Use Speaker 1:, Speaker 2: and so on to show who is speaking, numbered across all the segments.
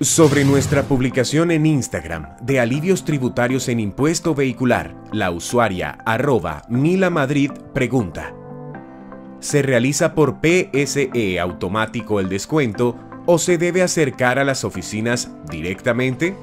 Speaker 1: Sobre nuestra publicación en Instagram de alivios tributarios en impuesto vehicular, la usuaria arroba Mila Madrid pregunta. ¿Se realiza por PSE automático el descuento o se debe acercar a las oficinas directamente?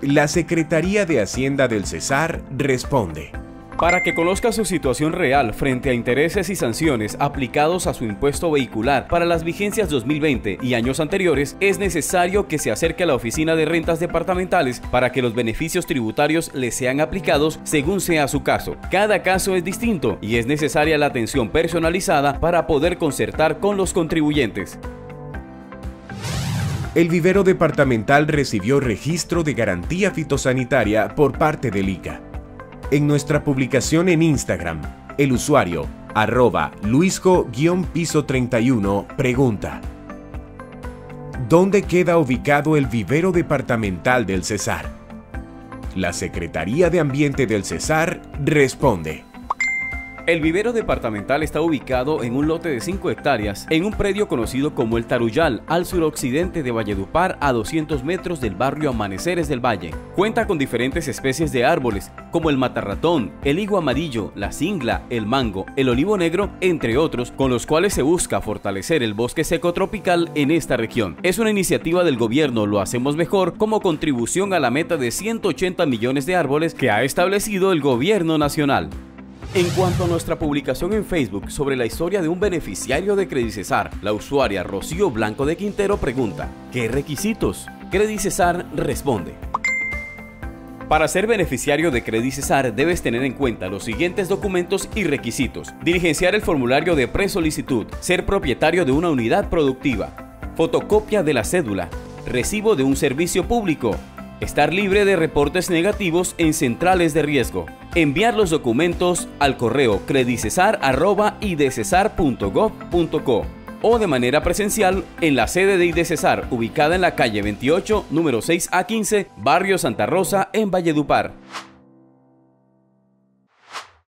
Speaker 1: La Secretaría de Hacienda del Cesar responde.
Speaker 2: Para que conozca su situación real frente a intereses y sanciones aplicados a su impuesto vehicular para las vigencias 2020 y años anteriores, es necesario que se acerque a la oficina de rentas departamentales para que los beneficios tributarios le sean aplicados según sea su caso. Cada caso es distinto y es necesaria la atención personalizada para poder concertar con los contribuyentes.
Speaker 1: El vivero departamental recibió registro de garantía fitosanitaria por parte del ICA. En nuestra publicación en Instagram, el usuario arroba luisco-piso 31 pregunta ¿Dónde queda ubicado el vivero departamental del Cesar? La Secretaría de Ambiente del Cesar responde.
Speaker 2: El vivero departamental está ubicado en un lote de 5 hectáreas en un predio conocido como El Taruyal, al suroccidente de Valledupar, a 200 metros del barrio Amaneceres del Valle. Cuenta con diferentes especies de árboles, como el matarratón, el higo amarillo, la cingla, el mango, el olivo negro, entre otros, con los cuales se busca fortalecer el bosque seco tropical en esta región. Es una iniciativa del gobierno Lo Hacemos Mejor como contribución a la meta de 180 millones de árboles que ha establecido el gobierno nacional. En cuanto a nuestra publicación en Facebook sobre la historia de un beneficiario de Credicesar, la usuaria Rocío Blanco de Quintero pregunta, ¿qué requisitos? Credicesar responde. Para ser beneficiario de Credicesar debes tener en cuenta los siguientes documentos y requisitos. Diligenciar el formulario de presolicitud, ser propietario de una unidad productiva, fotocopia de la cédula, recibo de un servicio público, Estar libre de reportes negativos en centrales de riesgo. Enviar los documentos al correo credicesar.idcesar.gov.co o de manera presencial en la sede de IDCESAR, ubicada en la calle 28, número 6 a 15, barrio Santa Rosa, en Valledupar.